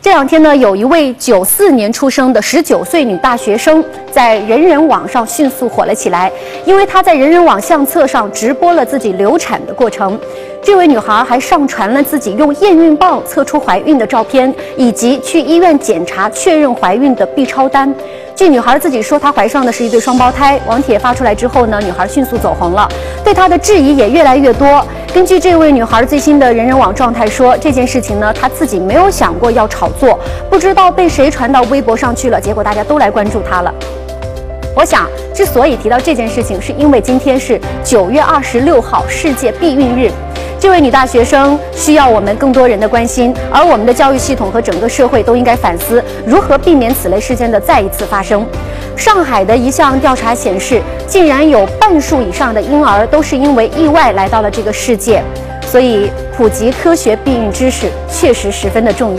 这两天呢，有一位九四年出生的十九岁女大学生，在人人网上迅速火了起来，因为她在人人网相册上直播了自己流产的过程。这位女孩还上传了自己用验孕棒测出怀孕的照片，以及去医院检查确认怀孕的 B 超单。据女孩自己说，她怀上的是一对双胞胎。网帖发出来之后呢，女孩迅速走红了，对她的质疑也越来越多。根据这位女孩最新的人人网状态说，这件事情呢，她自己没有想过要炒作，不知道被谁传到微博上去了，结果大家都来关注她了。我想，之所以提到这件事情，是因为今天是九月二十六号世界避孕日，这位女大学生需要我们更多人的关心，而我们的教育系统和整个社会都应该反思如何避免此类事件的再一次发生。上海的一项调查显示，竟然有半数以上的婴儿都是因为意外来到了这个世界，所以普及科学避孕知识确实十分的重要。